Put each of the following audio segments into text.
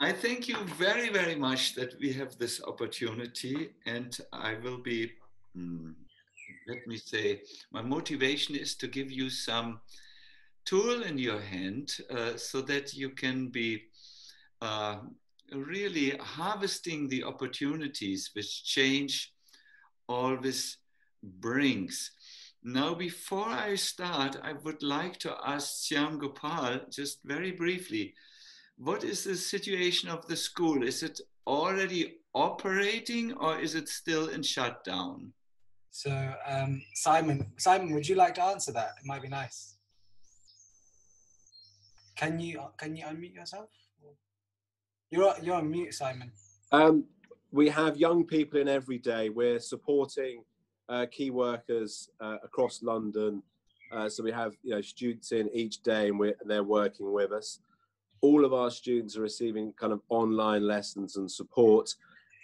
I thank you very, very much that we have this opportunity, and I will be, mm, let me say, my motivation is to give you some tool in your hand uh, so that you can be uh, really harvesting the opportunities which change always brings. Now, before I start, I would like to ask Syam Gopal just very briefly what is the situation of the school? Is it already operating or is it still in shutdown? So, um, Simon, Simon, would you like to answer that? It might be nice. Can you can you unmute yourself? You're you're on mute, Simon. Um, we have young people in every day. We're supporting uh, key workers uh, across London. Uh, so we have you know students in each day, and, we're, and they're working with us. All of our students are receiving kind of online lessons and support,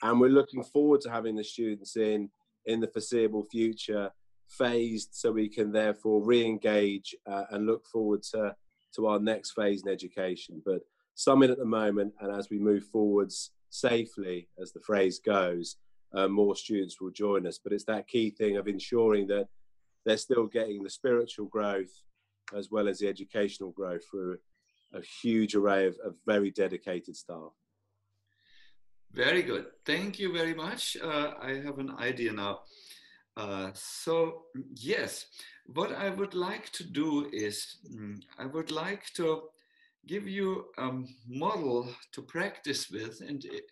and we're looking forward to having the students in in the foreseeable future phased, so we can therefore re-engage uh, and look forward to to our next phase in education. But some in at the moment, and as we move forwards safely, as the phrase goes, uh, more students will join us. But it's that key thing of ensuring that they're still getting the spiritual growth as well as the educational growth through a huge array of, of very dedicated staff. Very good. Thank you very much. Uh, I have an idea now. Uh, so, yes, what I would like to do is mm, I would like to give you a model to practice with. And it,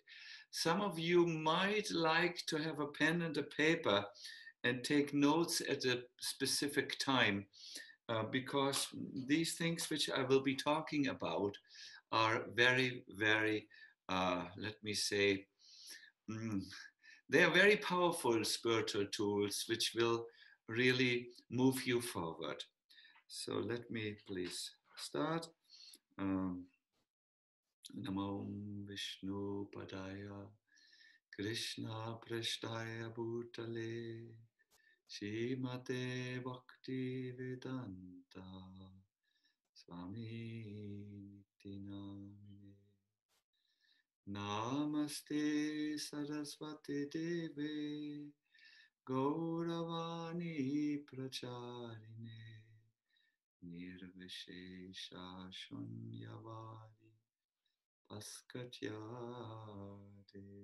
some of you might like to have a pen and a paper and take notes at a specific time. Uh, because these things which I will be talking about are very, very, uh, let me say, mm, they are very powerful spiritual tools which will really move you forward. So let me please start. Um, Namo Vishnu Padaya Krishna Prashtaya Bhutale Shimate Bhakti Vedanta Swami Nityanamine Namaste Saraswati Deve Gauravani Pracharine Nirvishesha Shunyavadi Paskatyade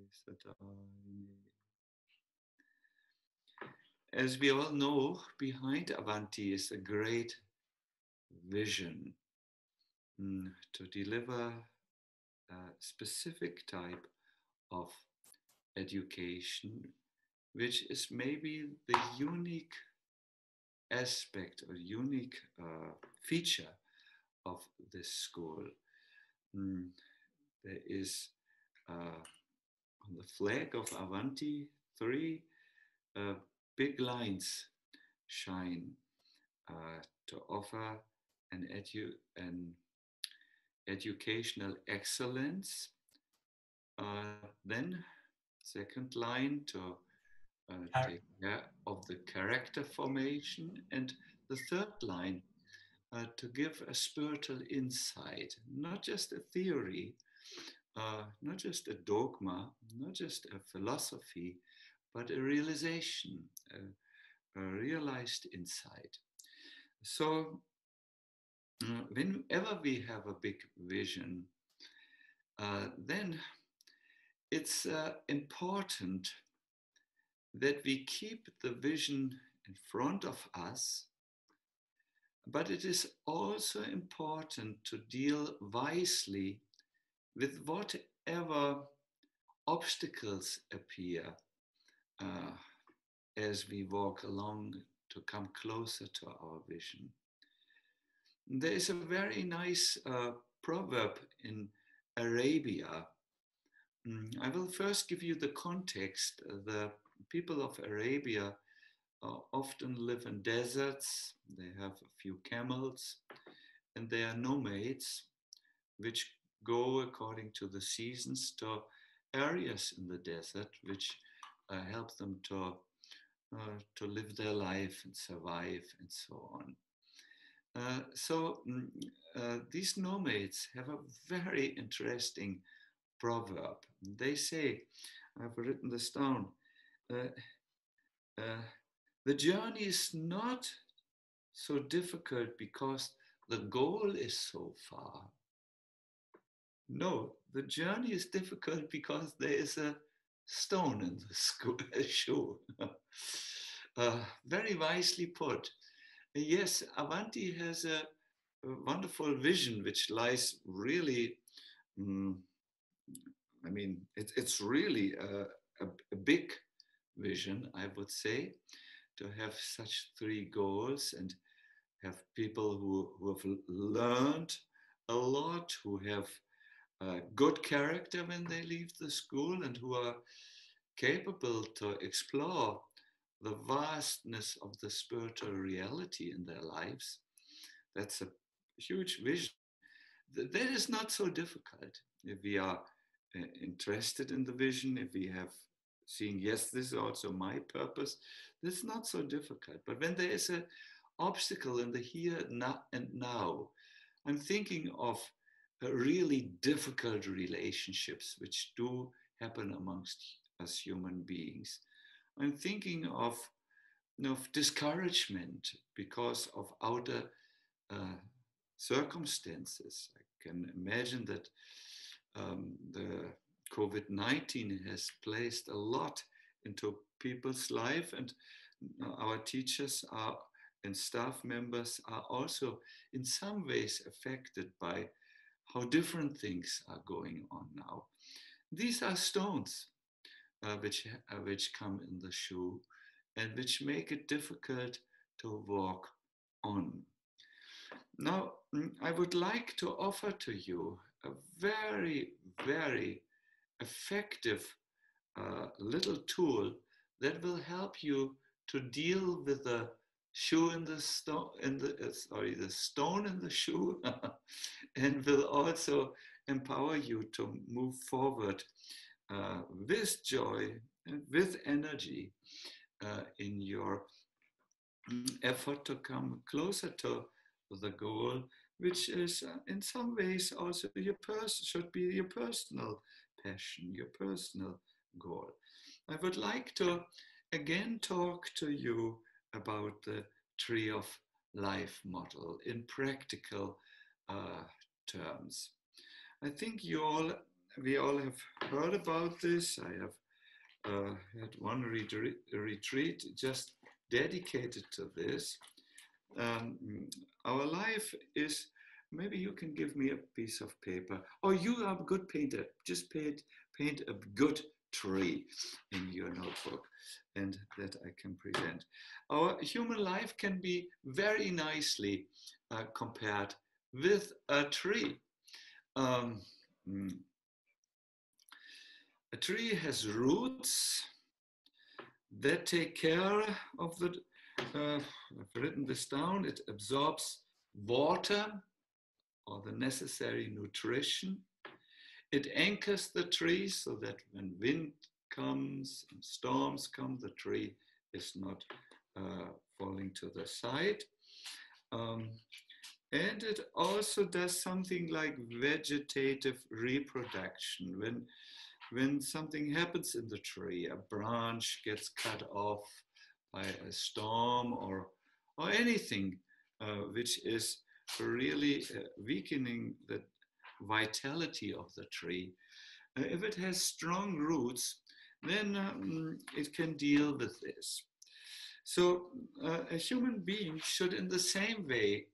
Satarine. As we all know, behind Avanti is a great vision mm, to deliver a specific type of education, which is maybe the unique aspect or unique uh, feature of this school. Mm, there is uh, on the flag of Avanti three uh, big lines shine uh, to offer an, edu- an educational excellence. Uh, then second line to uh, take care of the character formation. And the third line, uh, to give a spiritual insight, not just a theory, uh, not just a dogma, not just a philosophy, but a realization, a, a realized insight. So, uh, whenever we have a big vision, uh, then it's uh, important that we keep the vision in front of us, but it is also important to deal wisely with whatever obstacles appear uh, as we walk along to come closer to our vision. There is a very nice uh, proverb in Arabia. Mm, I will first give you the context. The people of Arabia uh, often live in deserts, they have a few camels, and they are nomads, which go according to the seasons to areas in the desert which uh, help them to, uh, to live their life and survive and so on. Uh, so mm, uh, these nomads have a very interesting proverb. They say, I've written this down, uh, uh, the journey is not so difficult because the goal is so far. No, the journey is difficult because there is a stone in the school, shoe. uh, very wisely put. Yes, Avanti has a, a wonderful vision which lies really, um, I mean, it, it's really a, a, a big vision, I would say, to have such three goals and have people who, who have learned a lot, who have good character when they leave the school and who are capable to explore the vastness of the spiritual reality in their lives. That's a huge vision. That is not so difficult if we are uh, interested in the vision, if we have seen, yes, this is also my purpose, it's not so difficult. But when there is an obstacle in the here and now, I'm thinking of really difficult relationships which do happen amongst us human beings. I'm thinking of, of discouragement because of outer uh, circumstances. I can imagine that um, the COVID 19 has placed a lot into people's life, and our teachers are and staff members are also in some ways affected by how different things are going on now. These are stones uh, which, uh, which come in the shoe and which make it difficult to walk on. Now, mm, I would like to offer to you a very, very effective uh, little tool that will help you to deal with the shoe in the stone in the uh, sorry the stone in the shoe and will also empower you to move forward uh, with joy and with energy uh, in your mm, effort to come closer to the goal which is uh, in some ways also your person should be your personal passion your personal goal. I would like to again talk to you about the tree of life model in practical uh, terms. I think you all, we all have heard about this. I have uh, had one retreat just dedicated to this. Um, our life is, maybe you can give me a piece of paper. Oh, you are a good painter. Just paint, paint a good tree in your notebook and that I can present. Our human life can be very nicely uh, compared with a tree. Um, mm, a tree has roots that take care of the, uh, I've written this down, it absorbs water or the necessary nutrition it anchors the tree so that when wind comes and storms come, the tree is not uh, falling to the side. Um, and it also does something like vegetative reproduction. When, when something happens in the tree, a branch gets cut off by a storm or, or anything uh, which is really uh, weakening the vitality of the tree. Uh, if it has strong roots, then um, it can deal with this. So uh, a human being should in the same way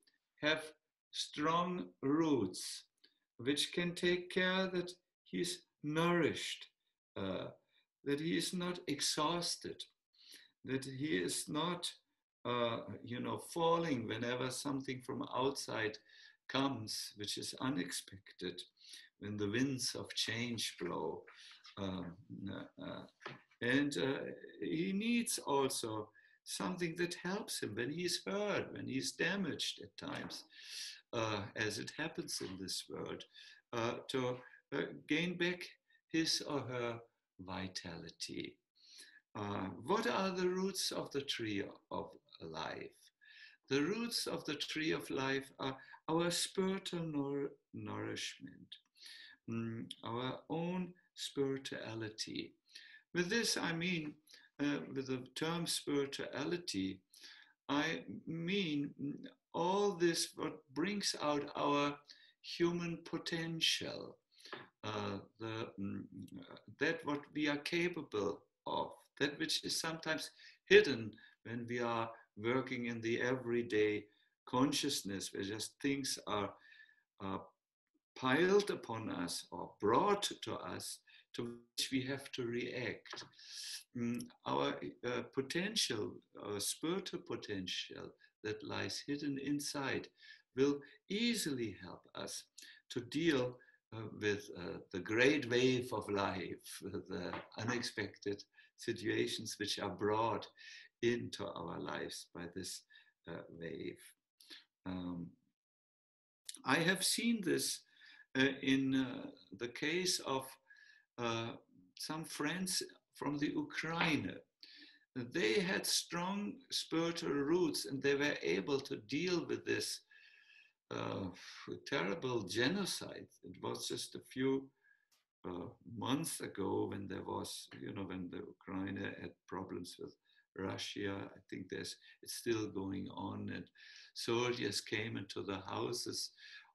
have strong roots, which can take care that he's nourished, uh, that he is not exhausted, that he is not, uh, you know, falling whenever something from outside comes, which is unexpected, when the winds of change blow. Um, uh, and uh, he needs also something that helps him when he's hurt, when he's damaged at times, uh, as it happens in this world, to gain back his or her vitality. Uh, what are the roots of the tree of life? The roots of the tree of life are our spiritual nour- nourishment. mm, our own spirituality. With this, I mean, uh, with the term spirituality, I mean all this what brings out our human potential, uh, the, mm, that what we are capable of, that which is sometimes hidden when we are working in the everyday consciousness, where just things are, are piled upon us or brought to us to which we have to react. Mm, our uh, potential, our spiritual potential that lies hidden inside will easily help us to deal uh, with uh, the great wave of life, the unexpected situations which are brought into our lives by this uh, wave. Um, I have seen this uh, in uh, the case of some friends from the Ukraine. They had strong spiritual roots and they were able to deal with this uh, terrible genocide. It was just a few uh, months ago when there was, you know, when the Ukraine had problems with Russia. I think there's it's still going on, and soldiers came into the houses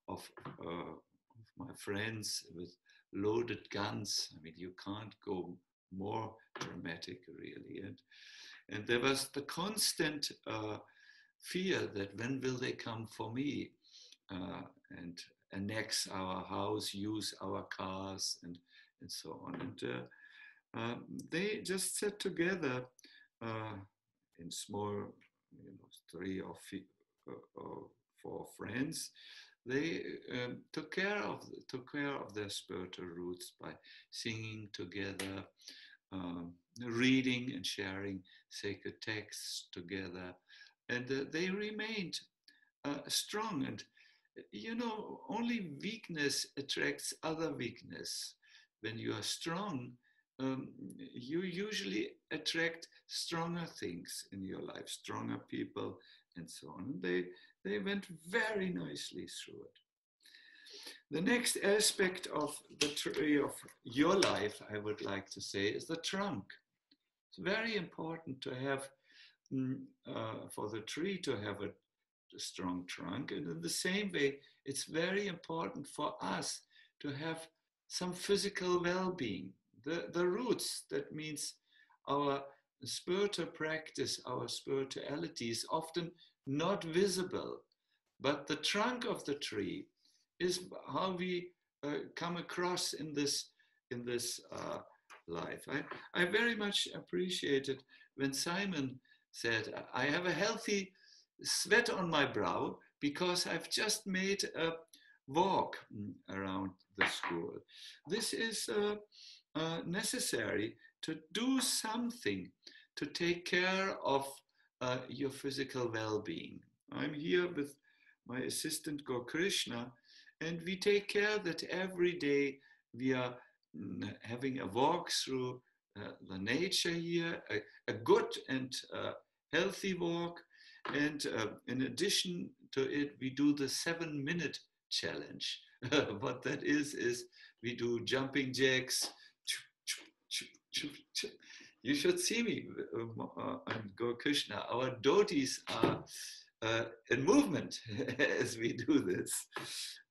of, uh, of my friends with loaded guns. I mean, you can't go more dramatic, really. And and there was the constant uh, fear that when will they come for me uh, and annex our house, use our cars, and and so on. And uh, um, they just sat together uh, in small, you know, three or, uh, or four friends, they um, took care of took care of their spiritual roots by singing together, um, reading and sharing sacred texts together, and uh, they remained uh, strong. And you know, only weakness attracts other weakness. When you are strong, um, you usually attract stronger things in your life, stronger people, and so on. They, they went very nicely through it. The next aspect of the tree of your life, I would like to say, is the trunk. It's very important to have, mm, uh, for the tree to have a, a strong trunk. And in the same way, it's very important for us to have some physical well being the, the roots, that means our spiritual practice, our spirituality is often not visible, but the trunk of the tree is how we uh, come across in this in this uh, life. I, I very much appreciated when Simon said, I have a healthy sweat on my brow because I've just made a walk around the school. This is uh, uh, necessary to do something to take care of uh, your physical well-being. I'm here with my assistant Go Krishna, and we take care that every day we are mm, having a walk through uh, the nature here, a, a good and uh, healthy walk. And uh, in addition to it, we do the seven minute challenge. what that is, is we do jumping jacks, you should see me uh, and Go Krishna. Our dhotis are uh, in movement as we do this.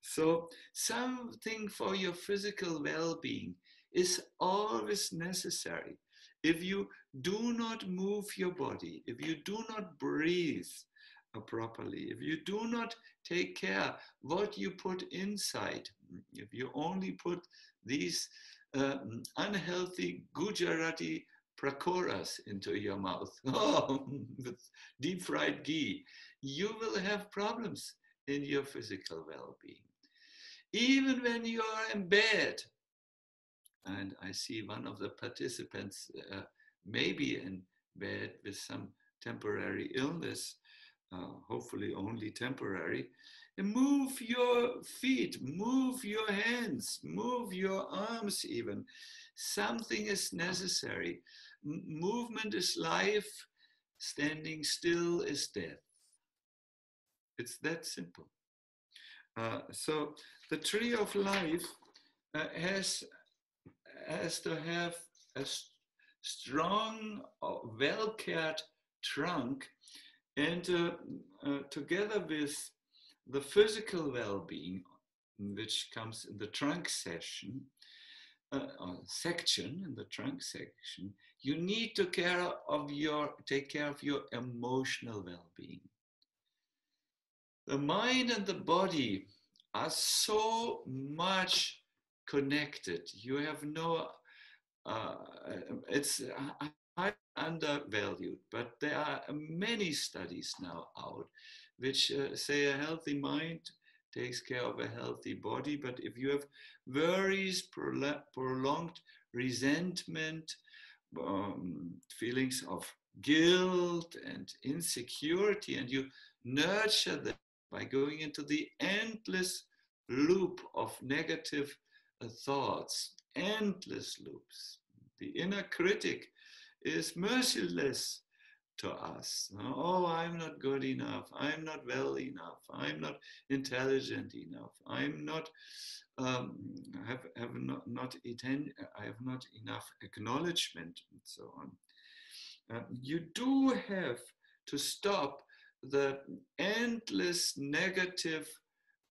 So, something for your physical well being is always necessary. If you do not move your body, if you do not breathe uh, properly, if you do not take care what you put inside, if you only put these uh, unhealthy Gujarati pakoras into your mouth, oh, deep fried ghee, you will have problems in your physical well being. Even when you are in bed, and I see one of the participants uh, maybe in bed with some temporary illness, uh, hopefully only temporary, move your feet, move your hands, move your arms even. Something is necessary. Movement is life, standing still is death. It's that simple. Uh, so the tree of life uh, has has to have a strong, uh, well cared trunk, and uh, uh, together with the physical well being, which comes in the trunk session, uh, section in the trunk section, you need to care of your take care of your emotional well-being. The mind and the body are so much connected. You have no. Uh, it's uh, undervalued, but there are many studies now out which uh, say a healthy mind takes care of a healthy body. But if you have worries, prolonged resentment, um, feelings of guilt and insecurity, and you nurture them by going into the endless loop of negative uh, thoughts, endless loops. The inner critic is merciless to us. Oh, I'm not good enough. I'm not well enough. I'm not intelligent enough. I'm not um, have have not not atten- I have not enough acknowledgement and so on. Uh, you do have to stop the endless negative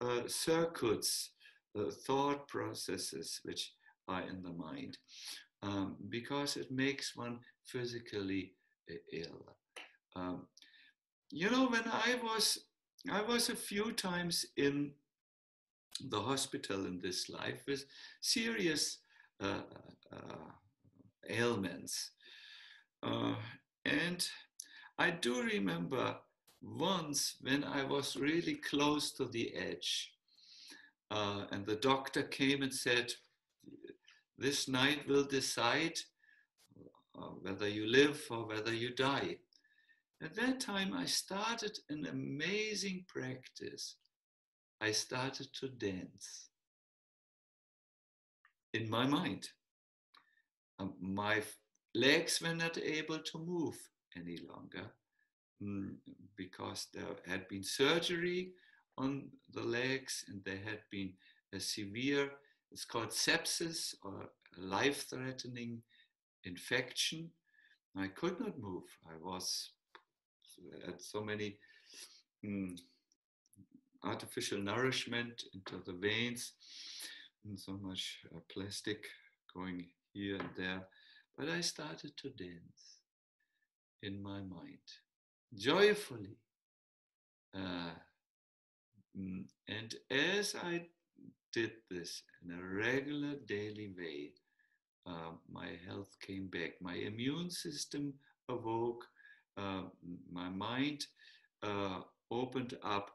uh, circuits, uh, thought processes which are in the mind, um, because it makes one physically ill. Um, you know, when I was, I was a few times in the hospital in this life with serious uh, uh, ailments. Uh, and I do remember once when I was really close to the edge, uh, and the doctor came and said, This night will decide uh, whether you live or whether you die. At that time, I started an amazing practice. I started to dance in my mind. Um, my legs were not able to move any longer mm, because there had been surgery on the legs and there had been a severe, it's called sepsis or life threatening infection. I could not move. I was had so many mm, artificial nourishment into the veins and so much uh, plastic going here and there. But I started to dance in my mind joyfully. Uh, mm, and as I did this in a regular daily way, uh, my health came back. My immune system awoke uh, my mind uh, opened up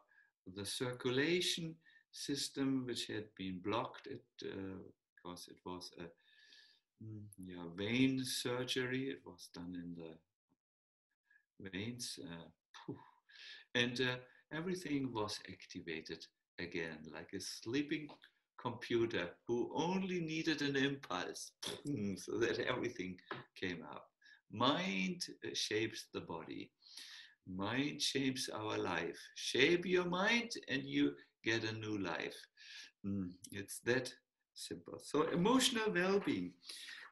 the circulation system, which had been blocked it, uh, because it was a mm, yeah, vein surgery. It was done in the veins. and everything was activated again, like a sleeping computer who only needed an impulse so that everything came up. Mind shapes the body. Mind shapes our life. Shape your mind and you get a new life. Mm, it's that simple. So, emotional well being.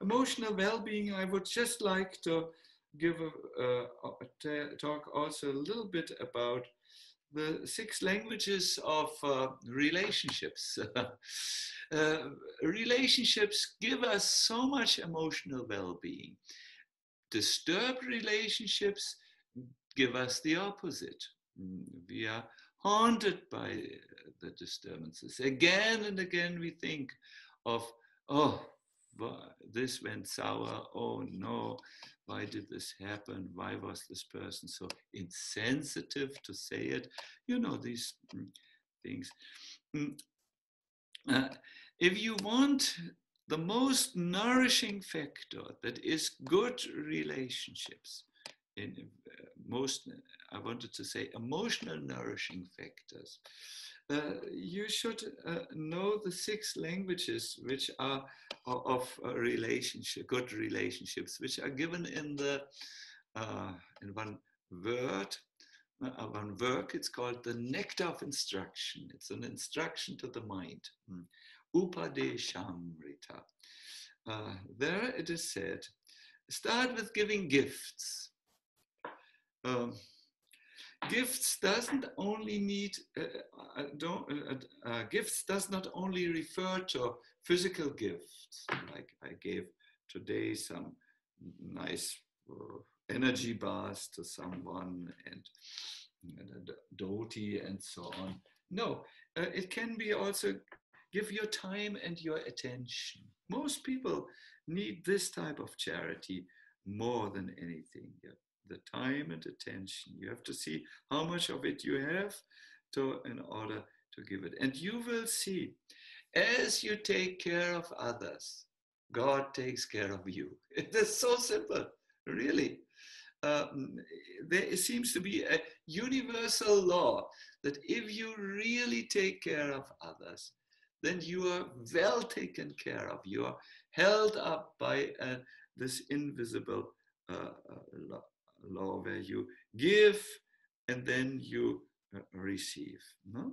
Emotional well being, I would just like to give a, talk also a little bit about the six languages of uh, relationships. uh, relationships give us so much emotional well being disturbed relationships give us the opposite. We are haunted by the disturbances. Again and again, we think of, oh, this went sour. Oh no, why did this happen? Why was this person so insensitive to say it? You know, these mm, things. Mm, uh, if you want the most nourishing factor that is good relationships in uh, most i wanted to say emotional nourishing factors uh, you should uh, know the six languages which are of relationship good relationships which are given in the uh, in one word uh, one work. It's called the nectar of instruction. It's an instruction to the mind. Mm Upadeshamrita. Uh, there it is said, start with giving gifts. Um, gifts doesn't only need uh, uh don't uh, uh, gifts does not only refer to physical gifts like i gave today some nice uh, energy bars to someone and, and a dhoti and so on no uh, it can be also give your time and your attention most people need this type of charity more than anything the time and attention. You have to see how much of it you have to, in order to give it. And you will see, as you take care of others, God takes care of you. It is so simple, really. Um, there seems to be a universal law that if you really take care of others, then you are well taken care of. You are held up by uh, this invisible uh, uh, law where you give and then you uh, receive. No?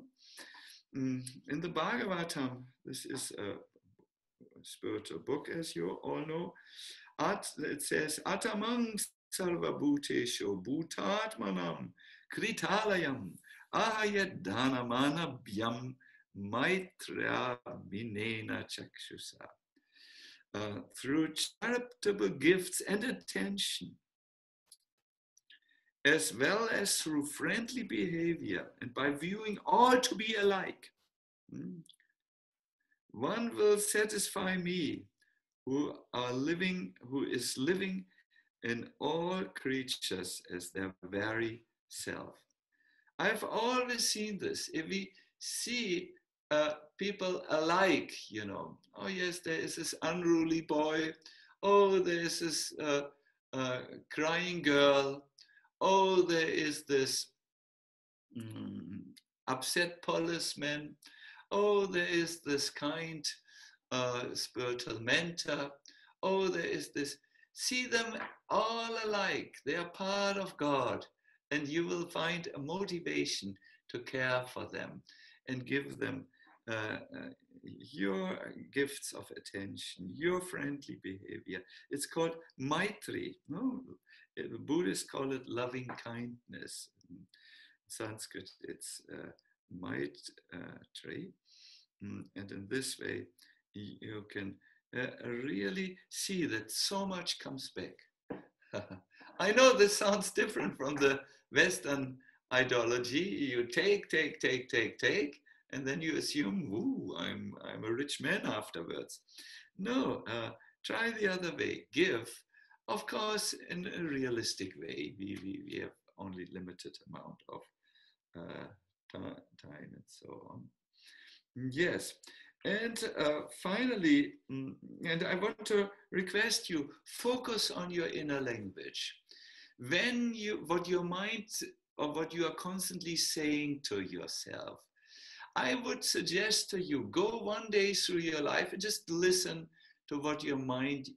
Mm, in the Bhagavatam, this is a spiritual book, as you all know. At, it says, Atamang sarvabhutesho bhutatmanam kritalayam ahayat dhanamana maitra minena chakshusa. Uh, through charitable gifts and attention, as well as through friendly behavior and by viewing all to be alike. Hmm, one will satisfy me who are living, who is living in all creatures as their very self. I've always seen this. If we see uh, people alike, you know, oh yes, there is this unruly boy, oh, there is this uh, uh, crying girl, oh, there is this mm, upset policeman, oh, there is this kind uh, spiritual mentor, oh, there is this. See them all alike. They are part of God, and you will find a motivation to care for them and give them uh, uh, your gifts of attention, your friendly behavior. It's called Maitri. No? Buddhists call it loving kindness. In Sanskrit, it's uh, Maitri. Mm, and in this way, you can uh, really see that so much comes back. I know this sounds different from the Western ideology. You take, take, take, take, take, and then you assume, ooh, I'm, I'm a rich man afterwards. No, uh, try the other way. Give, of course, in a realistic way. We, we, we have only limited amount of uh, time and so on. Yes, and uh, finally, mm, and I want to request you focus on your inner language. When you, what your mind or what you are constantly saying to yourself, I would suggest to you go one day through your life and just listen to what your mind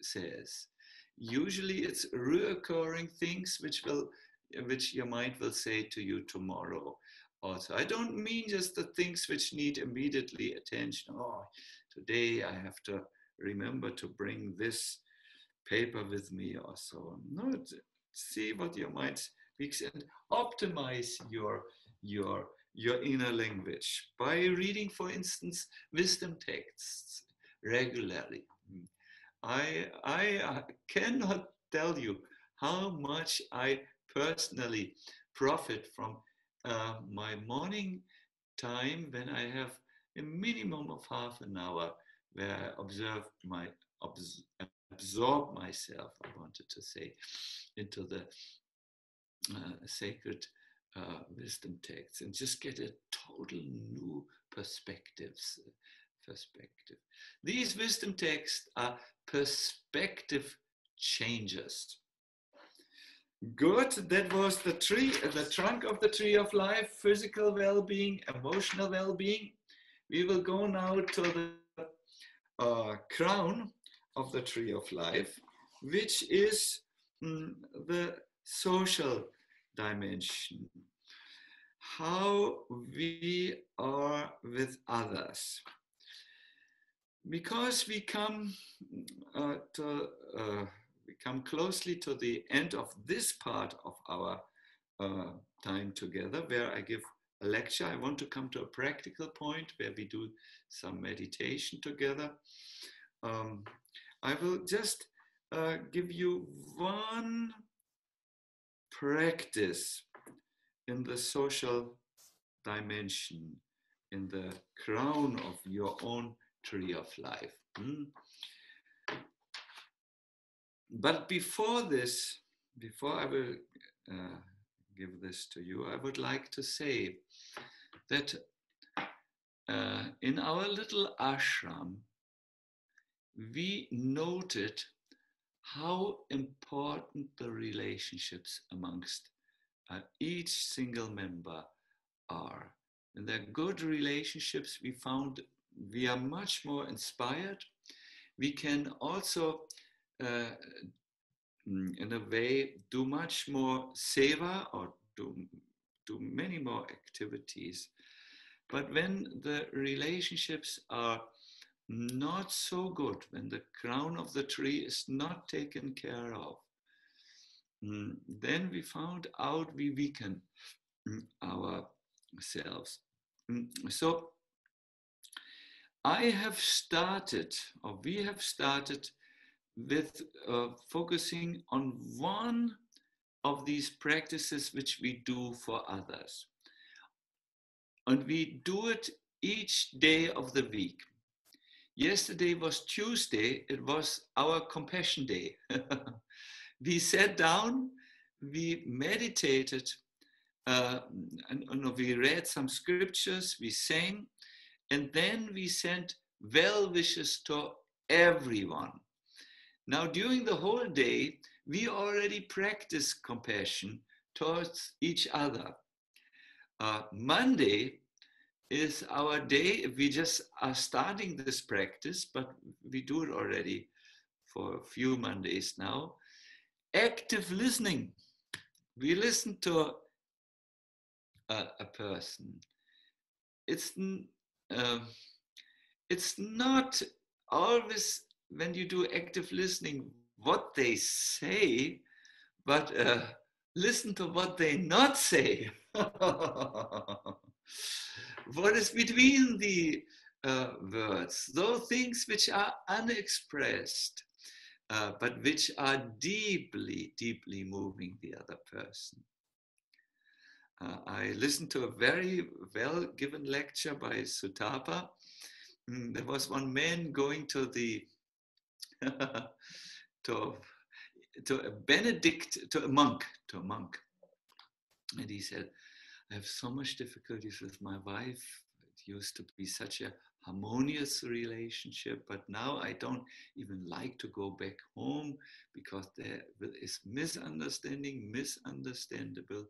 says. Usually it's reoccurring things which will which your mind will say to you tomorrow also. I don't mean just the things which need immediately attention. Oh, today I have to remember to bring this paper with me or so. No, see what your mind speaks and optimize your your your inner language by reading, for instance, wisdom texts regularly. I, I uh, cannot tell you how much I personally profit from uh, my morning time when I have a minimum of half an hour where I observe my absorb myself, I wanted to say, into the uh, sacred uh, wisdom texts and just get a total new perspectives perspective. These wisdom texts are perspective changes. Good, that was the tree, the trunk of the tree of life, physical well-being, emotional well-being. We will go now to the uh, crown of the tree of life, which is mm, the social dimension, how we are with others. because we come uh, to uh, we come closely to the end of this part of our uh, time together, where I give a lecture. I want to come to a practical point where we do some meditation together. Um, I will just uh, give you one practice in the social dimension, in the crown of your own tree of life. Hmm? But before this, before I will uh, give this to you, I would like to say that uh, in our little ashram, we noted how important the relationships amongst uh, each single member are. And they're good relationships. We found we are much more inspired. We can also, uh, mm, in a way, do much more seva or do, do many more activities. But when the relationships are not so good, when the crown of the tree is not taken care of, mm, then we found out we weaken mm, ourselves. Mm, so I have started, or we have started, with uh, focusing on one of these practices which we do for others. And we do it each day of the week. Yesterday was Tuesday, it was our compassion day. we sat down, we meditated, uh, and, and we read some scriptures, we sang, and then we sent well wishes to everyone. Now, during the whole day, we already practiced compassion towards each other. Uh, Monday is our day. We just are starting this practice, but we do it already for a few Mondays now. Active listening. We listen to a, a person. It's uh, it's not always when you do active listening what they say, but uh, listen to what they not say. what is between the uh, words? Those things which are unexpressed, uh, but which are deeply, deeply moving the other person. Uh, I listened to a very well given lecture by Sutapa. Mm, there was one man going to the to to a Benedict to a monk to a monk, and he said, "I have so much difficulties with my wife. It used to be such a harmonious relationship, but now I don't even like to go back home because there is misunderstanding, misunderstandable."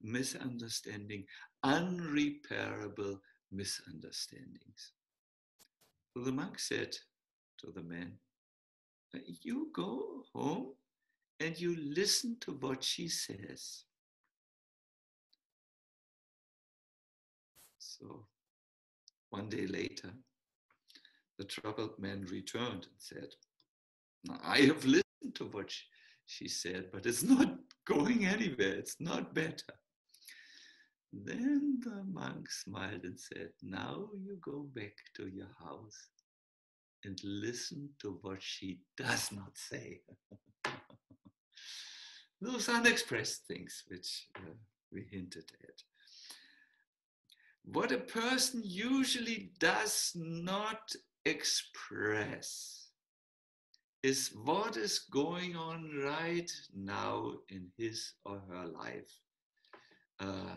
misunderstanding, unrepairable misunderstandings. So the monk said to the man, You go home and you listen to what she says. So one day later, the troubled man returned and said, I have listened to what she said, but it's not going anywhere. It's not better. Then the monk smiled and said, Now you go back to your house and listen to what she does not say. Those unexpressed things which uh, we hinted at. What a person usually does not express is what is going on right now in his or her life. Uh,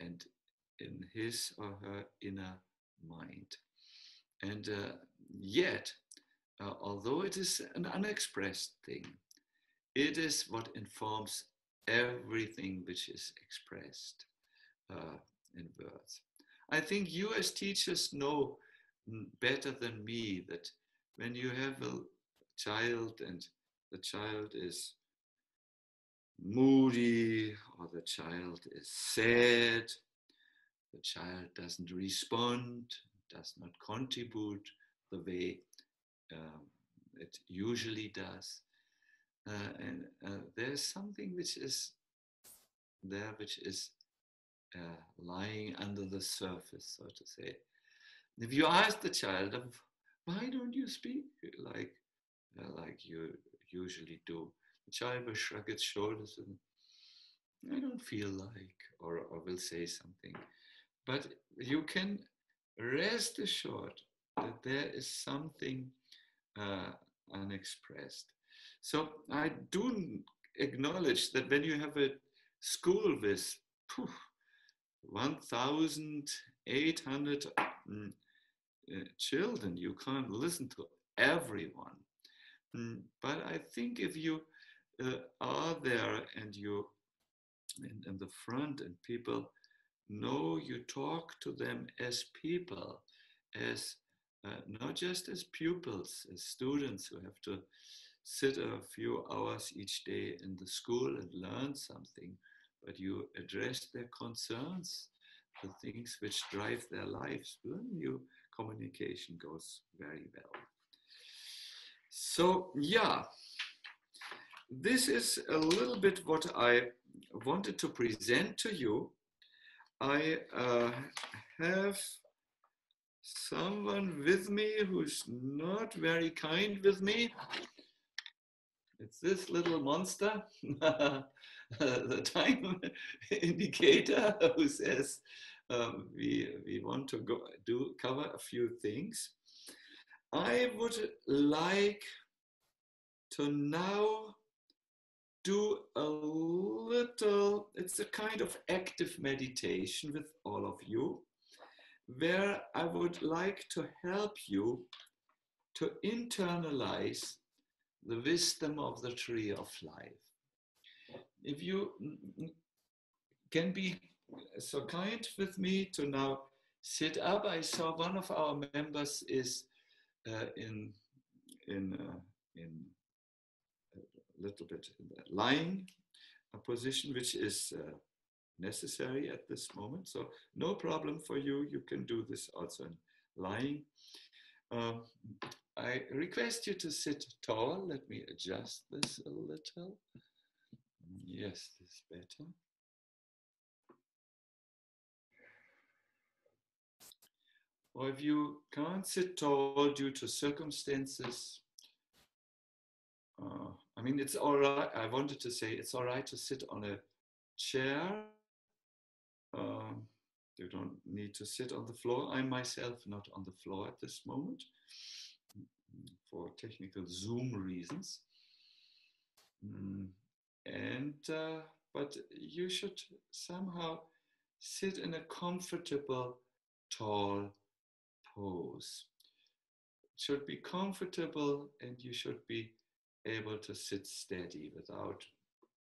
and in his or her inner mind. And uh, yet, uh, although it is an unexpressed thing, it is what informs everything which is expressed uh, in words. I think you, as teachers, know better than me that when you have a child and the child is moody or the child is sad, the child doesn't respond, does not contribute the way um, it usually does. Uh, and uh, there's something which is there, which is uh, lying under the surface, so to say. If you ask the child, why don't you speak like uh, like you usually do? The child will shrug its shoulders and I don't feel like, or, or will say something. But you can rest assured that there is something uh, unexpressed. So I do acknowledge that when you have a school with 1,800 mm, uh, children, you can't listen to everyone. Mm, but I think if you uh, are there and you in, in the front and people know you talk to them as people, as uh, not just as pupils, as students who have to sit a few hours each day in the school and learn something, but you address their concerns, the things which drive their lives, then your communication goes very well. So, yeah, this is a little bit what I wanted to present to you. I uh, have someone with me who's not very kind with me. It's this little monster, the time indicator, who says um, we, we want to go do cover a few things. I would like to now do a little, it's a kind of active meditation with all of you, where I would like to help you to internalize the wisdom of the tree of life. If you can be so kind with me to now sit up, I saw one of our members is uh, in in uh, in a little bit lying a position which is uh, necessary at this moment. So no problem for you. You can do this also in lying. Um, I request you to sit tall. Let me adjust this a little. Yes, this is better. Or if you can't sit tall due to circumstances, uh, I mean, it's all right. I wanted to say it's all right to sit on a chair. Uh, you don't need to sit on the floor. I myself not on the floor at this moment for technical Zoom reasons. Mm. And, uh, but you should somehow sit in a comfortable, tall pose. It should be comfortable and you should be able to sit steady without,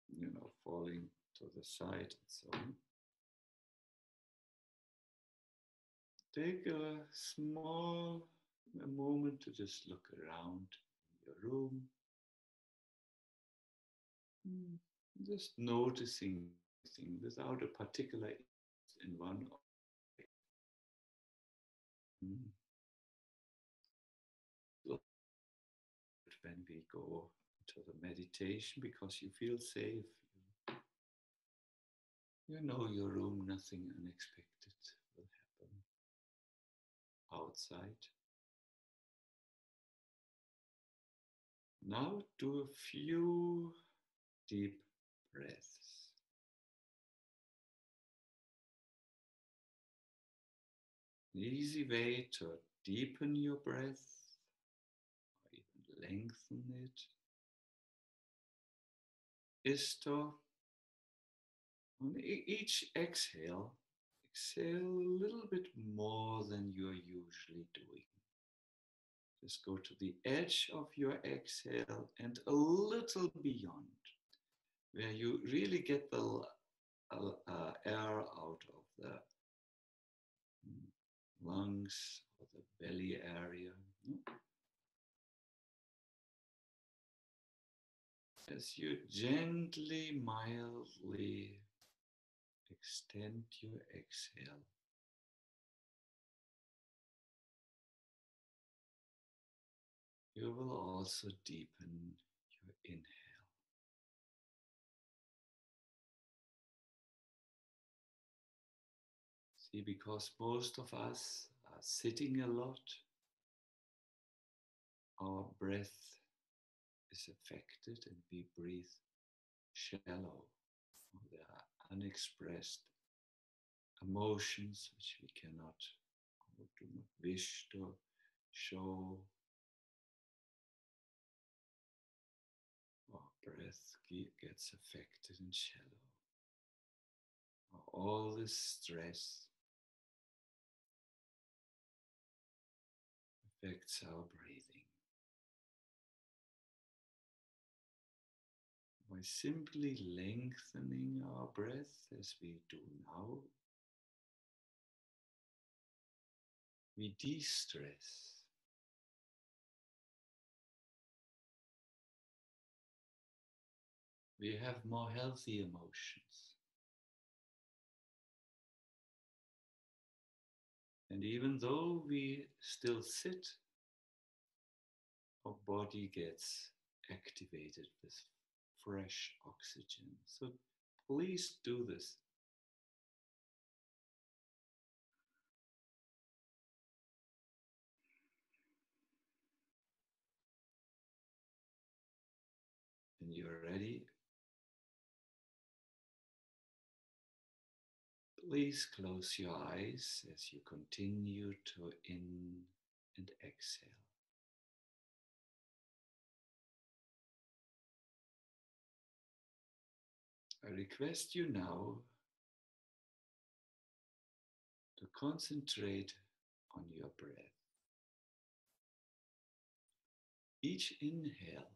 you know, falling to the side and so on. Take a small a moment to just look around your room. Hmm, just noticing things without a particular in one hmm. when we go to the meditation because you feel safe. You know your room, nothing unexpected will happen outside. Now do a few deep breaths. An easy way to deepen your breath or even lengthen it is to, on each exhale, exhale a little bit more than you're usually doing. Just go to the edge of your exhale and a little beyond, where you really get the uh, air out of the lungs or the belly area. As you gently, mildly extend your exhale. You will also deepen your inhale. See, because most of us are sitting a lot, our breath is affected and we breathe shallow. There are unexpressed emotions which we cannot or do not wish to show. Our breath gets affected and shallow. All this stress affects our breathing. By simply lengthening our breath as we do now, we de stress. We have more healthy emotions. And even though we still sit, our body gets activated with fresh oxygen. So please do this. And you're ready. Please close your eyes as you continue to in and exhale. I request you now to concentrate on your breath. Each inhale,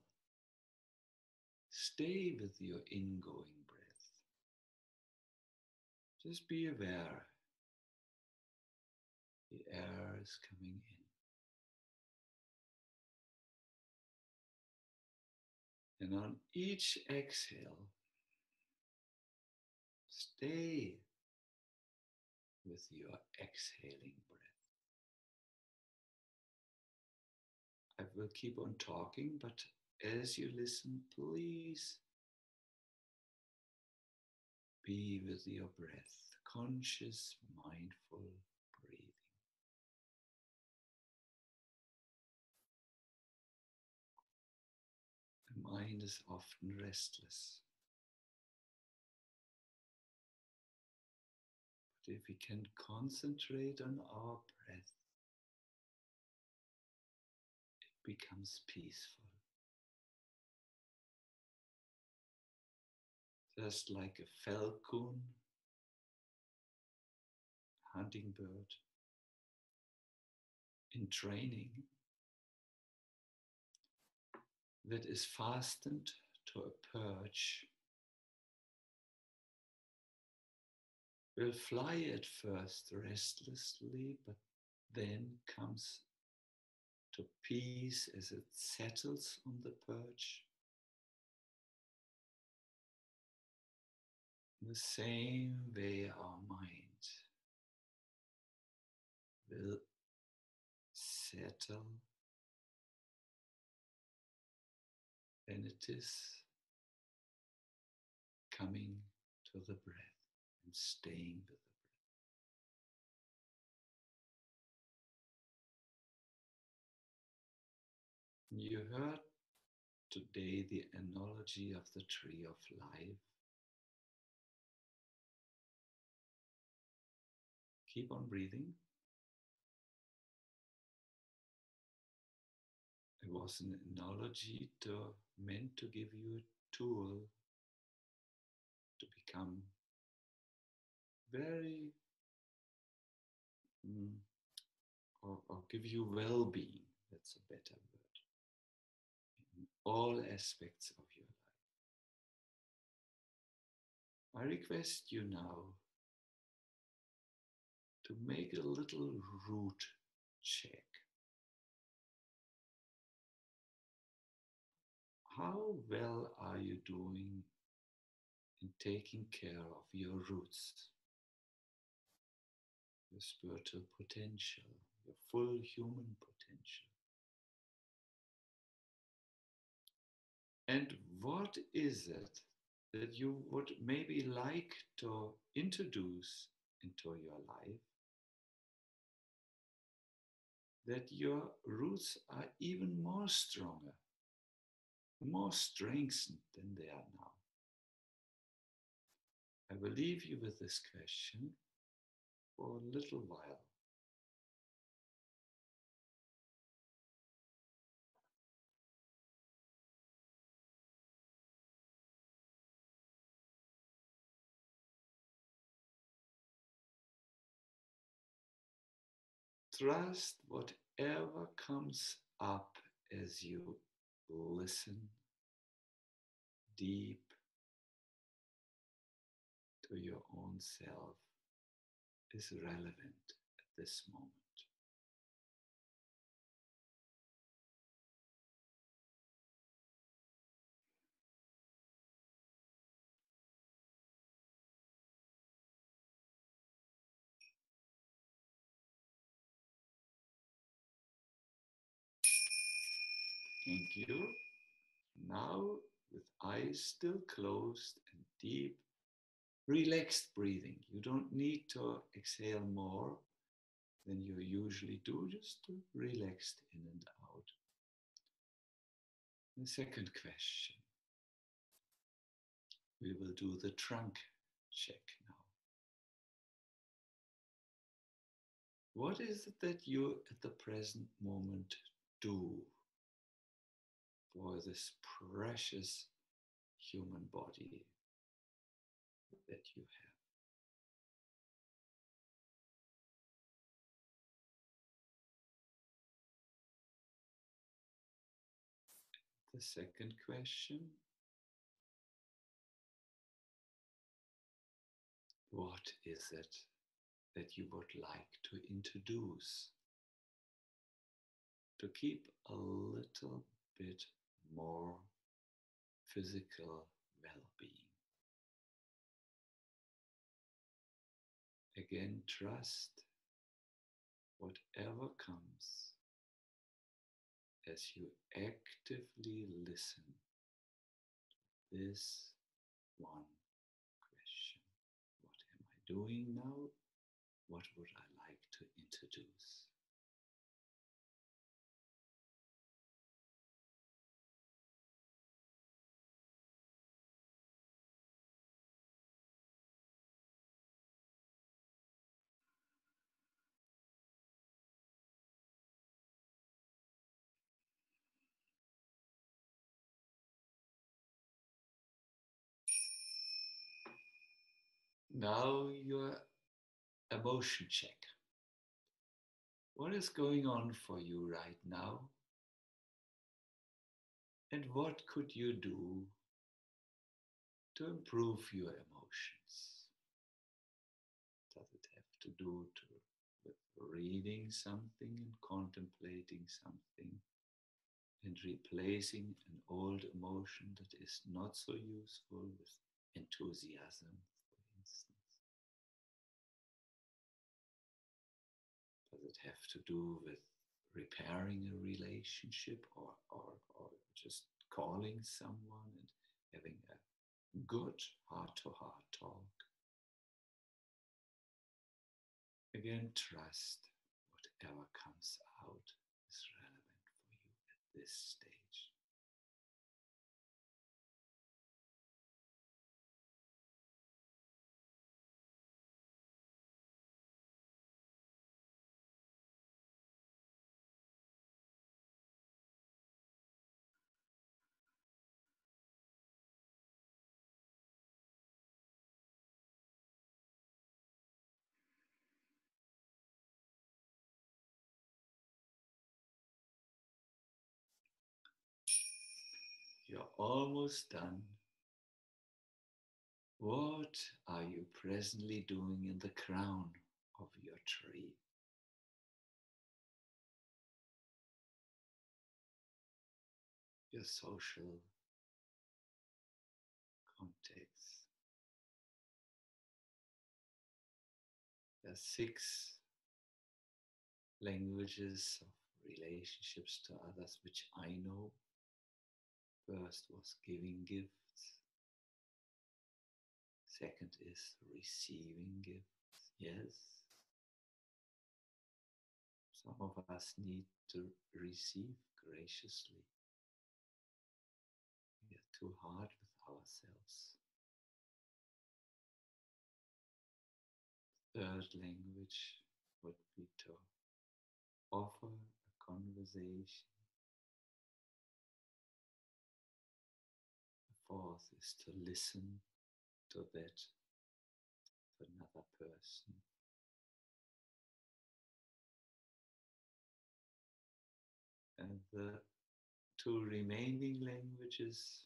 stay with your ingoing. Just be aware the air is coming in. And on each exhale, Stay with your exhaling breath. I will keep on talking, but as you listen, please be with your breath, conscious, mindful breathing. The mind is often restless. But if we can concentrate on our breath, it becomes peaceful. Just like a falcon, hunting bird, in training that is fastened to a perch will fly at first restlessly, but then comes to peace as it settles on the perch. The same way, our mind will settle when it is coming to the breath and staying with the breath. You heard today the analogy of the tree of life. Keep on breathing. It was an analogy to, meant to give you a tool to become very mm, or, or give you well-being that's a better word in all aspects of your life i request you now to make a little root check how well are you doing in taking care of your roots your spiritual potential, your full human potential. And what is it that you would maybe like to introduce into your life? That your roots are even more stronger, more strengthened than they are now. I will leave you with this question for a little while. Trust whatever comes up as you listen deep to your own self is relevant at this moment. Thank you. Now, with eyes still closed and deep, relaxed breathing. You don't need to exhale more than you usually do, just relaxed in and out. The second question. We will do the trunk check now. What is it that you at the present moment do for this precious human body that you have. The second question What is it that you would like to introduce to keep a little bit more physical well being. Again, trust whatever comes as you actively listen this one question What am I doing now? What would I like to introduce? Now your emotion check. What is going on for you right now? And what could you do to improve your emotions? Does it have to do to, with reading something and contemplating something and replacing an old emotion that is not so useful with enthusiasm, have to do with repairing a relationship or, or, or just calling someone and having a good heart to heart talk? Again, trust whatever comes out is relevant for you at this stage. Almost done. What are you presently doing in the crown of your tree? Your social context. There are six languages of relationships to others which I know First was giving gifts. Second is receiving gifts. Yes. Some of us need to receive graciously. We are too hard with ourselves. Third language would be to offer a conversation. The fourth is to listen to that of another person. And the two remaining languages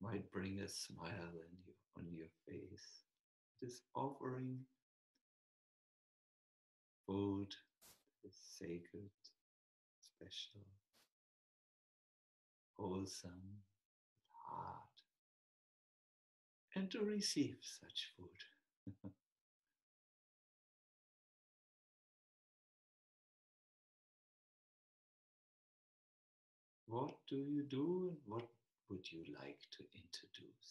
might bring a smile you, on your face. It is offering food is sacred, special, wholesome, hard, and to receive such food. what do you do and what would you like to introduce?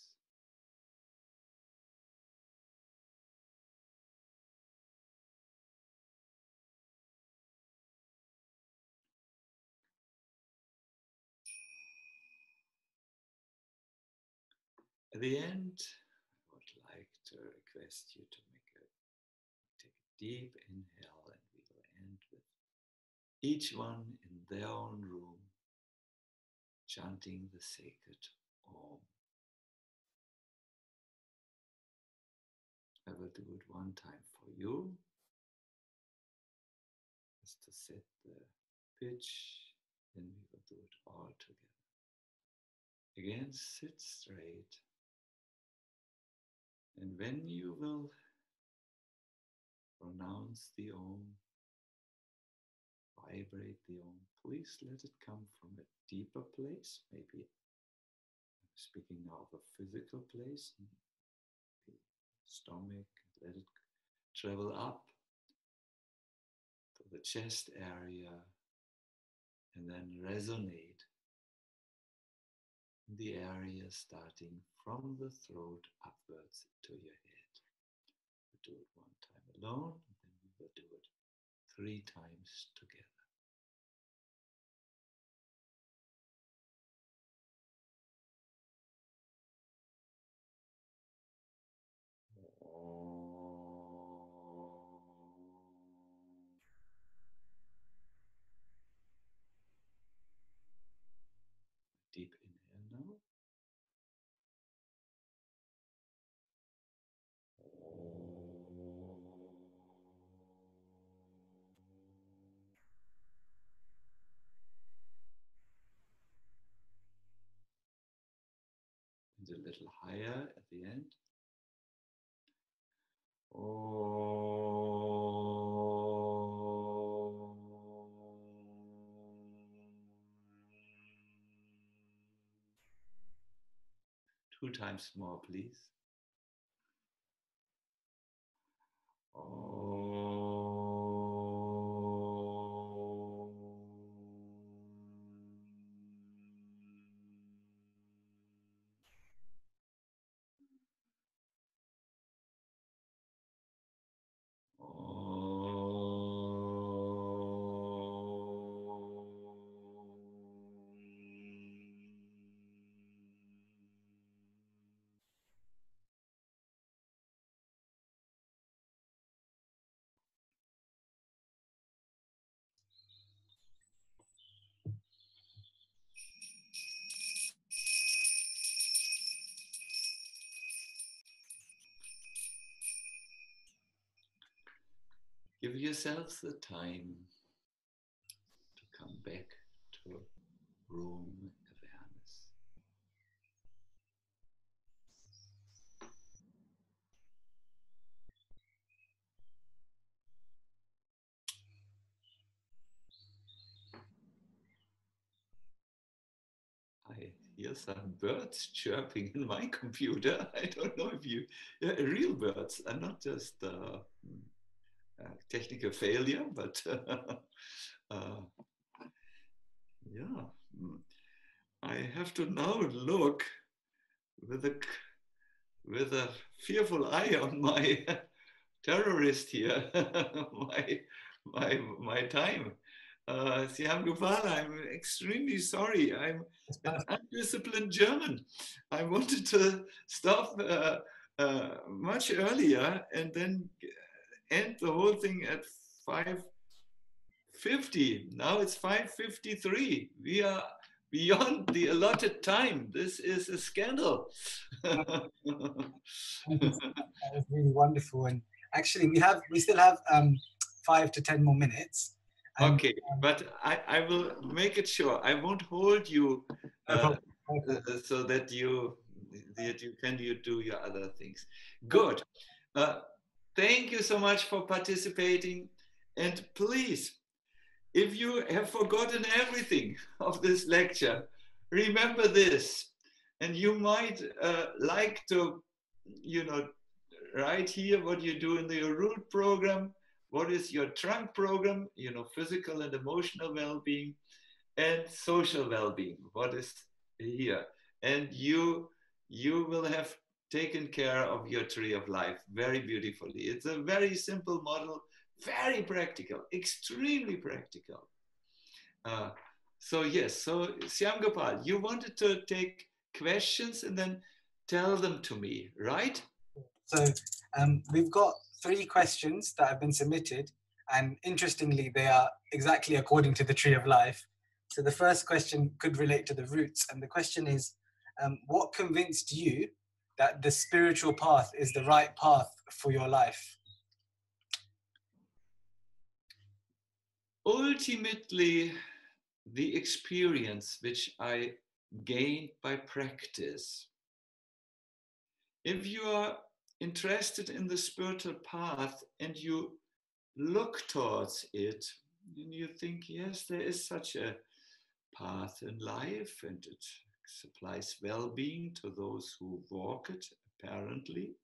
At the end, I would like to request you to make a take a deep inhale, and we will end with each one in their own room chanting the sacred Om. I will do it one time for you, just to set the pitch, then we will do it all together. Again, sit straight. And when you will pronounce the Om, vibrate the Om, please let it come from a deeper place, maybe I'm speaking now of a physical place, stomach, let it travel up to the chest area and then resonate the area starting from the throat upwards to your head. We do it one time alone, and then we will do it three times together. At the end. Oh. Two times more, please. Give yourselves the time to come back to room awareness. I hear some birds chirping in my computer. I don't know if you, yeah, real birds, and not just uh, technical failure, but uh, yeah, I have to now look with a with a fearful eye on my terrorist here, my my my time. Uh, Shyam Gopal, I'm extremely sorry. I'm an undisciplined German. I wanted to stop uh, uh, much earlier and then end the whole thing at 5.50. Now it's 5.53. We are beyond the allotted time. This is a scandal. that was really wonderful. And actually, we have we still have um, five to ten more minutes. And, okay, um, but I, I will make it sure. I won't hold you uh, uh, so that you that you can you do your other things. Good. Uh, thank you so much for participating, and please if you have forgotten everything of this lecture, remember this. And you might uh, like to, you know, write here what you do in the root program, what is your trunk program, you know, physical and emotional well-being, and social well-being, what is here. And you, you will have taken care of your tree of life very beautifully. It's a very simple model very practical, extremely practical. Uh, so yes, so Shyam Gopal, you wanted to take questions and then tell them to me, right? So um, we've got three questions that have been submitted, and interestingly, they are exactly according to the tree of life. So the first question could relate to the roots, and the question is, um, what convinced you that the spiritual path is the right path for your life? ultimately the experience which I gained by practice. If you are interested in the spiritual path and you look towards it, and you think, yes, there is such a path in life and it supplies well being to those who walk it, apparently,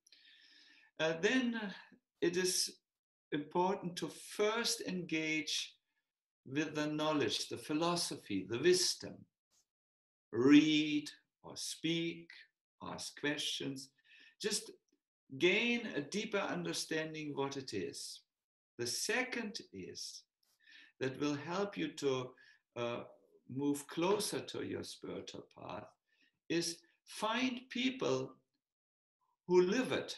uh, then it is important to first engage with the knowledge, the philosophy, the wisdom. Read or speak, ask questions, just gain a deeper understanding what it is. The second is that will help you to uh, move closer to your spiritual path is find people who live it.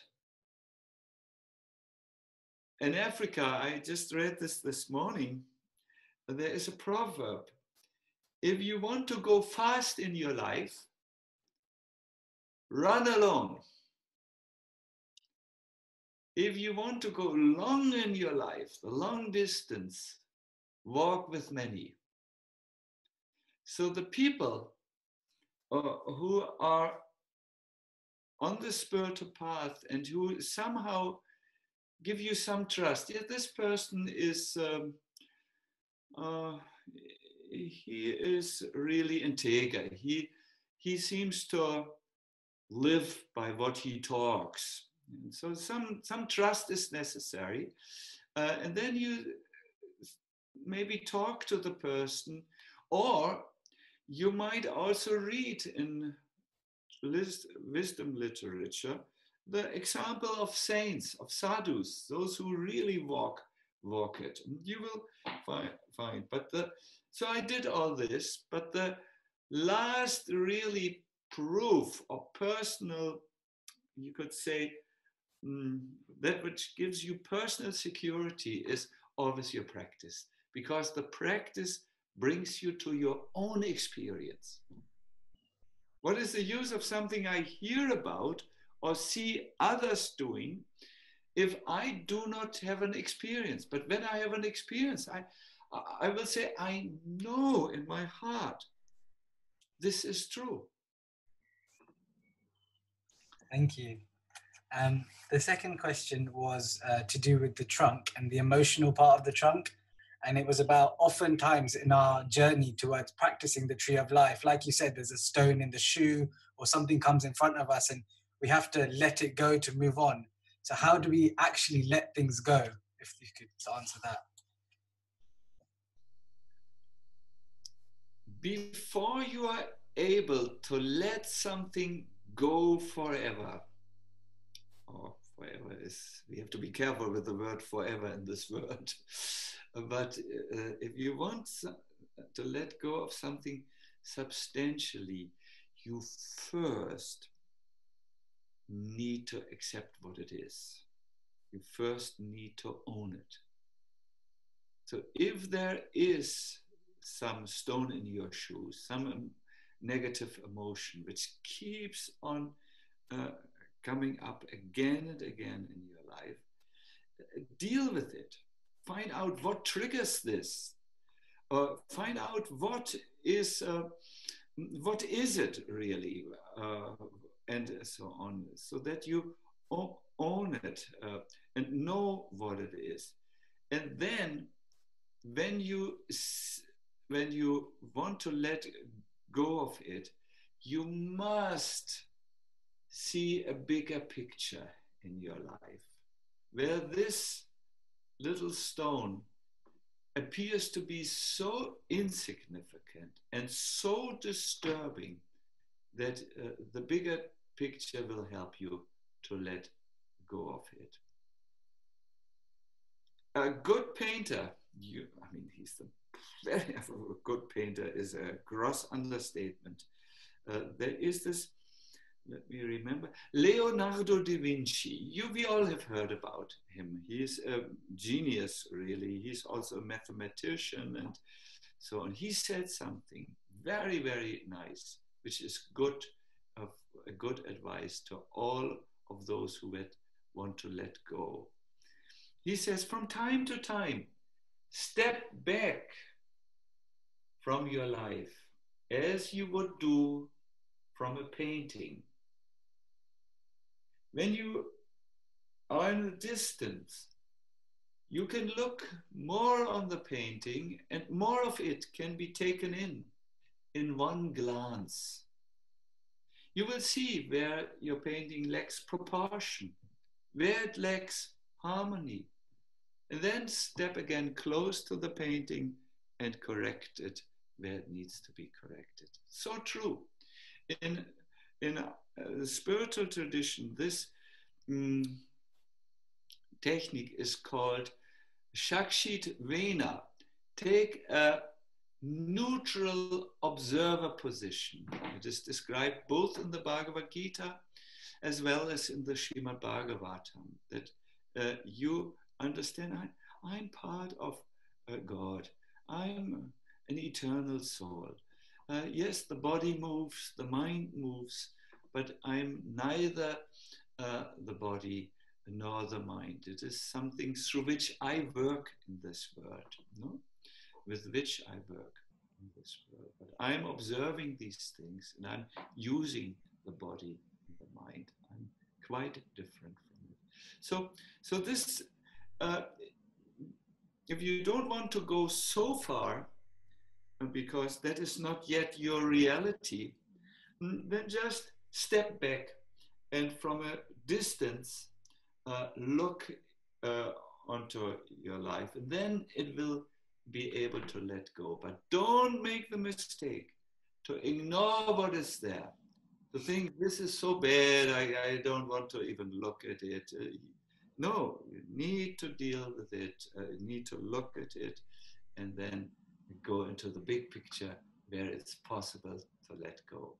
In Africa, I just read this this morning there is a proverb. If you want to go fast in your life, run alone. If you want to go long in your life, the long distance, walk with many. So the people uh, who are on the spiritual path and who somehow give you some trust. Yeah, this person is um, uh, he is really integer. He, he seems to live by what he talks. And so some, some trust is necessary. Uh, and then you maybe talk to the person, or you might also read in list, wisdom literature the example of saints, of sadhus, those who really walk walk it. And you will find, find. But the, so I did all this, but the last really proof of personal, you could say, mm, that which gives you personal security is always your practice, because the practice brings you to your own experience. What is the use of something I hear about or see others doing if I do not have an experience. But when I have an experience, I, I will say, I know in my heart this is true. Thank you. Um, the second question was uh, to do with the trunk and the emotional part of the trunk. And it was about oftentimes in our journey towards practicing the tree of life, like you said, there's a stone in the shoe or something comes in front of us and we have to let it go to move on. So how do we actually let things go? If you could answer that. Before you are able to let something go forever, or forever is, we have to be careful with the word forever in this word. but uh, if you want to let go of something substantially, you first need to accept what it is. You first need to own it. So if there is some stone in your shoes, some negative emotion which keeps on uh, coming up again and again in your life, deal with it. Find out what triggers this. Uh, find out what is uh, what is it really, uh, and so on, so that you own it uh, and know what it is, and then when you when you want to let go of it, you must see a bigger picture in your life where this little stone appears to be so insignificant and so disturbing that uh, the bigger picture will help you to let go of it. A good painter, you, I mean, he's the very good painter is a gross understatement. Uh, there is this, let me remember, Leonardo da Vinci. You, we all have heard about him. He's a genius, really. He's also a mathematician and so on. He said something very, very nice, which is good, a good advice to all of those who would want to let go. He says, from time to time, step back from your life as you would do from a painting. When you are in a distance, you can look more on the painting and more of it can be taken in in one glance. You will see where your painting lacks proportion, where it lacks harmony, and then step again close to the painting and correct it where it needs to be corrected. So true. In, in the spiritual tradition, this um, technique is called Shakshit Vena. Take a neutral observer position. It is described both in the Bhagavad Gita as well as in the Srimad Bhagavatam that uh, you understand I, am part of uh, God. I'm an eternal soul. Uh, yes, the body moves, the mind moves, but I'm neither uh, the body nor the mind. It is something through which I work in this world, no? with which I work in this world. But I'm observing these things and I'm using the body and the mind. I'm quite different from it. So, so this, uh, if you don't want to go so far, because that is not yet your reality, mm, then just step back and from a distance uh, look uh, onto your life, and then it will be able to let go. But don't make the mistake to ignore what is there, to think this is so bad, I, I don't want to even look at it. Uh, no, you need to deal with it, uh, you need to look at it, and then go into the big picture where it's possible to let go.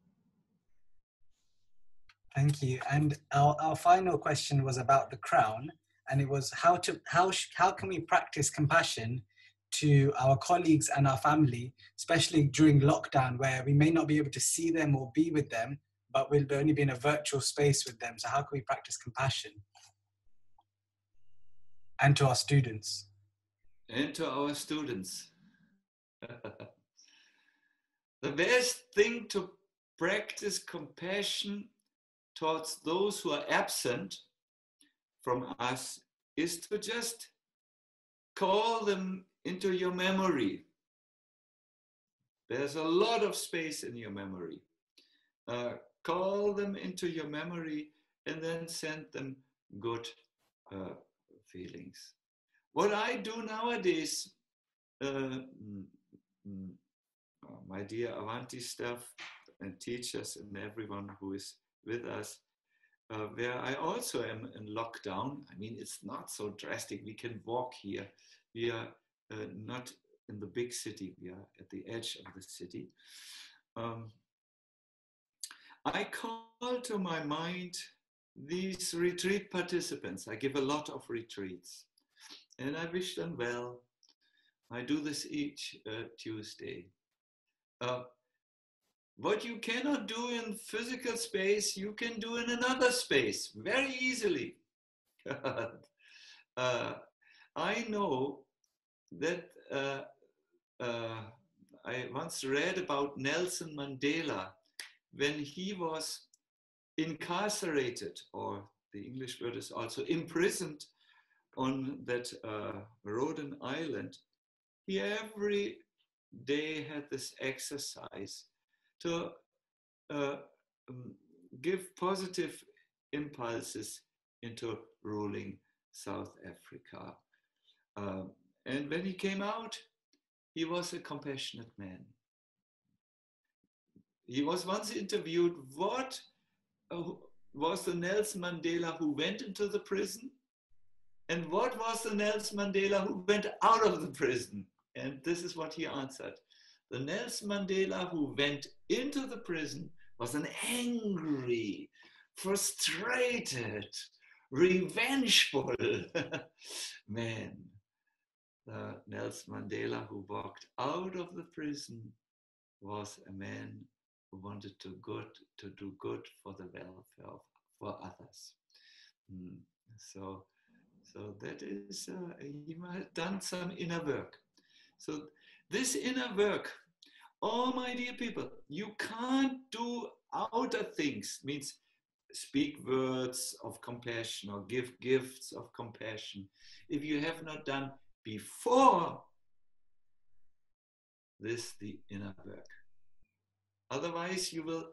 Thank you. And our, our final question was about the crown, and it was how to how how can we practice compassion to our colleagues and our family, especially during lockdown, where we may not be able to see them or be with them, but we'll only be in a virtual space with them. So how can we practice compassion? And to our students. And to our students. the best thing to practice compassion towards those who are absent from us is to just call them into your memory. There's a lot of space in your memory. Uh, call them into your memory and then send them good uh, feelings. What I do nowadays, uh, Mm, uh, my dear Avanti staff, and teachers and everyone who is with us, uh, where I also am in lockdown. I mean, it's not so drastic. We can walk here. We are uh, not in the big city, we are at the edge of the city. Um, I call to my mind these retreat participants. I give a lot of retreats and I wish them well. I do this each uh, Tuesday. Uh, what you cannot do in physical space, you can do in another space very easily. uh, I know that uh, uh, I once read about Nelson Mandela when he was incarcerated, or the English word is also imprisoned on that uh, Robben Island. He every day had this exercise to uh, um, give positive impulses into ruling South Africa. Um, and when he came out, he was a compassionate man. He was once interviewed what uh, was the Nelson Mandela who went into the prison and what was the Nelson Mandela who went out of the prison? And this is what he answered. The Nelson Mandela who went into the prison was an angry, frustrated, revengeful man uh, Nelson Mandela, who walked out of the prison, was a man who wanted to good to do good for the welfare of for others. Mm. So, so that is uh, he might have done some inner work. So this inner work, oh my dear people, you can't do outer things. Means speak words of compassion or give gifts of compassion if you have not done before this the inner work. Otherwise, you will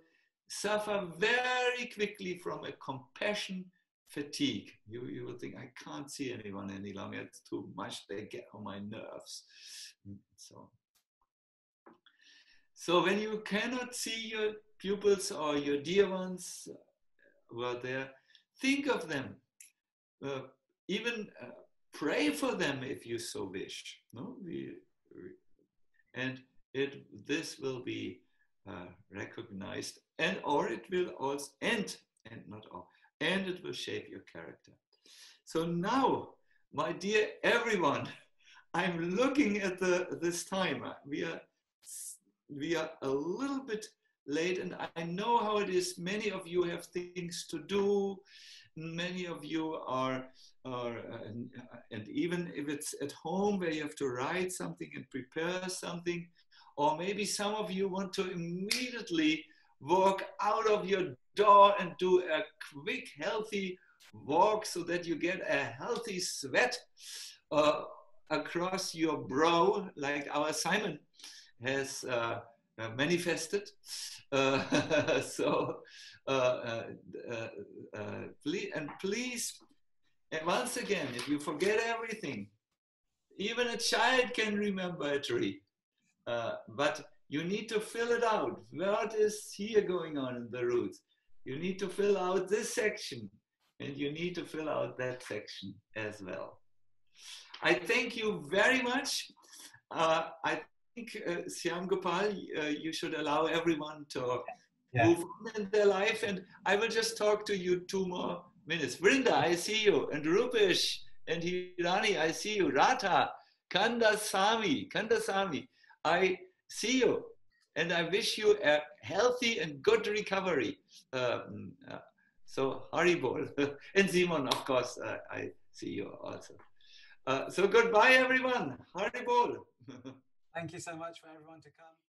suffer very quickly from a compassion fatigue. You, you will think, I can't see anyone any longer. It's too much. They get on my nerves. Mm, so, so when you cannot see your pupils or your dear ones who are there, think of them. Uh, even uh, pray for them if you so wish. No, we, and it this will be uh, recognized, and or it will also and and not all, and it will shape your character. So now, my dear everyone, I'm looking at the this time. We are we are a little bit late, and I know how it is. Many of you have things to do. Many of you are or and, and even if it's at home where you have to write something and prepare something, or maybe some of you want to immediately walk out of your door and do a quick, healthy walk so that you get a healthy sweat uh, across your brow, like our Simon has uh, uh manifested. Uh, so, uh, please, and please and once again, if you forget everything, even a child can remember a tree. But you need to fill it out. What is here going on in the roots? You need to fill out this section and you need to fill out that section as well. I thank you very much. Uh, I think, uh, Shyam Gopal, uh, you should allow everyone to yeah. move on in their life. And I will just talk to you two more minutes. Vrinda, I see you. And Rupesh and Hirani, I see you. Rata, Kandasamy, Kandasamy, I see you. And I wish you a healthy and good recovery. Um, uh, so Haribol. and Simon, of course, uh, I see you also. Uh, so goodbye, everyone. Haribol. Thank you so much for everyone to come.